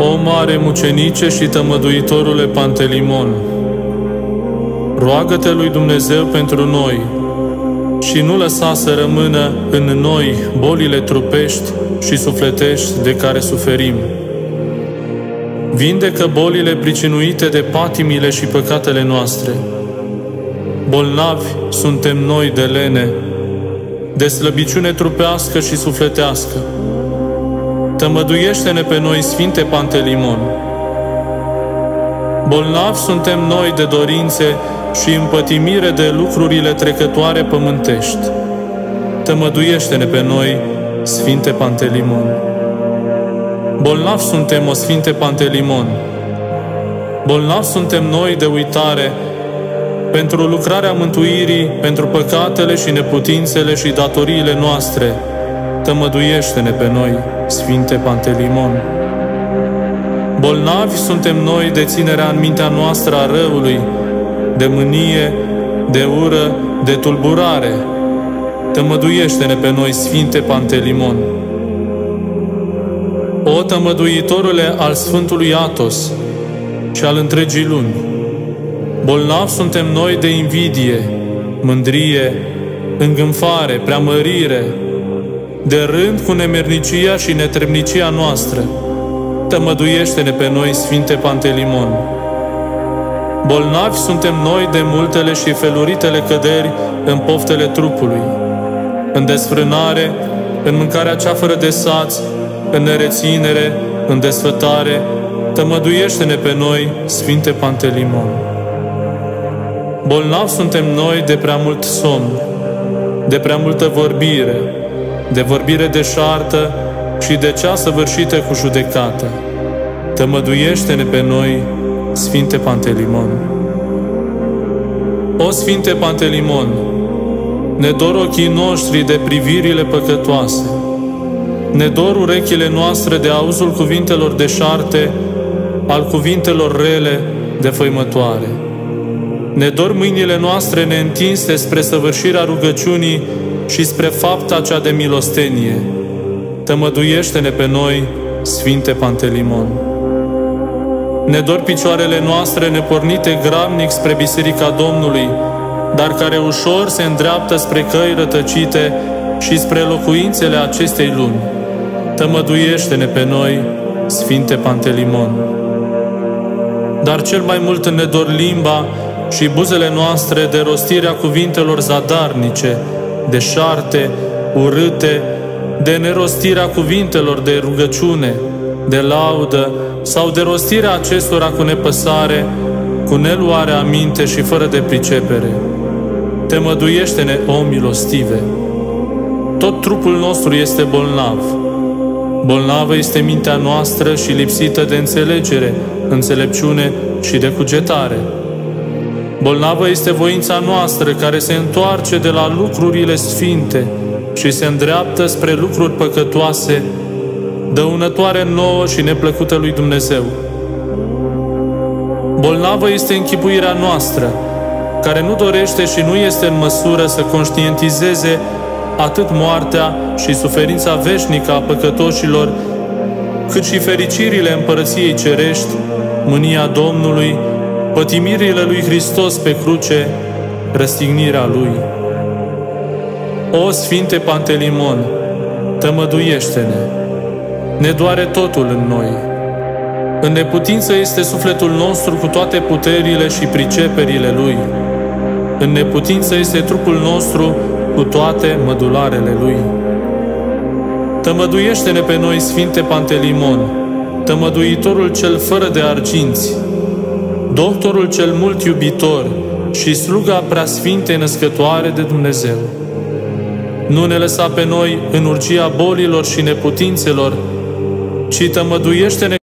O mare mucenice și tămăduitorule Pantelimon, roagă-te lui Dumnezeu pentru noi și nu lăsa să rămână în noi bolile trupești și sufletești de care suferim. Vindecă bolile pricinuite de patimile și păcatele noastre. Bolnavi suntem noi de lene, de slăbiciune trupească și sufletească. Tămăduiește-ne pe noi, Sfinte Pantelimon. Bolnavi suntem noi de dorințe și împătimire de lucrurile trecătoare pământești. Tămăduiește-ne pe noi, Sfinte Pantelimon. Bolnavi suntem, o Sfinte Pantelimon. Bolnavi suntem noi de uitare pentru lucrarea mântuirii, pentru păcatele și neputințele și datoriile noastre. Tămăduiește-ne pe noi, Sfinte Pantelimon. Bolnavi suntem noi de ținerea în mintea noastră a răului, de mânie, de ură, de tulburare. Tămăduiește-ne pe noi, Sfinte Pantelimon. O tămăduitorule al Sfântului Atos și al întregii luni, bolnavi suntem noi de invidie, mândrie, îngânfare, preamărire, de rând cu nemernicia și netrebnicia noastră. Tămăduiește-ne pe noi, Sfinte Pantelimon. Bolnavi suntem noi de multele și feluritele căderi în poftele trupului, în desfrânare, în mâncarea cea fără de sați, în nereținere, în desfătare, tămăduiește-ne pe noi, Sfinte Pantelimon. Bolnavi suntem noi de prea mult somn, de prea multă vorbire, de vorbire deșartă și de cea săvârșită cu judecată. Tămăduiește-ne pe noi, Sfinte Pantelimon. O Sfinte Pantelimon, ne dor ochii noștri de privirile păcătoase, ne dor urechile noastre de auzul cuvintelor deșarte, al cuvintelor rele de făimătoare. Ne dor mâinile noastre neîntinse spre săvârșirea rugăciunii și spre fapta cea de milostenie. Tămăduiește-ne pe noi, Sfinte Pantelimon. Ne dor picioarele noastre nepornite gramnic spre Biserica Domnului, dar care ușor se îndreaptă spre căi rătăcite și spre locuințele acestei lumi. Tămăduiește-ne pe noi, Sfinte Pantelimon. Dar cel mai mult ne dor limba și buzele noastre de rostirea cuvintelor zadarnice, deșarte, urâte, de nerostirea cuvintelor de rugăciune, de laudă sau de rostirea acestora cu nepăsare, cu neluare aminte și fără de pricepere. Temăduiește-ne, o milostive! Tot trupul nostru este bolnav. Bolnavă este mintea noastră și lipsită de înțelegere, înțelepciune și de cugetare. Bolnavă este voința noastră care se întoarce de la lucrurile sfinte și se îndreaptă spre lucruri păcătoase, dăunătoare nouă și neplăcută lui Dumnezeu. Bolnavă este închipuirea noastră, care nu dorește și nu este în măsură să conștientizeze atât moartea și suferința veșnică a păcătoșilor, cât și fericirile împărăției cerești, mânia Domnului, pătimirile lui Hristos pe cruce, răstignirea Lui. O Sfinte Pantelimon, tămăduiește-ne! Ne doare totul în noi. În neputință este sufletul nostru cu toate puterile și priceperile Lui. În neputință este trupul nostru cu toate mădularele Lui. Tămăduiește-ne pe noi, Sfinte Pantelimon, tămăduitorul cel fără de arginți, doctorul cel mult iubitor și sluga preasfinte născătoare de Dumnezeu. Nu ne lăsa pe noi în urgia bolilor și neputințelor, ci tămăduiește-ne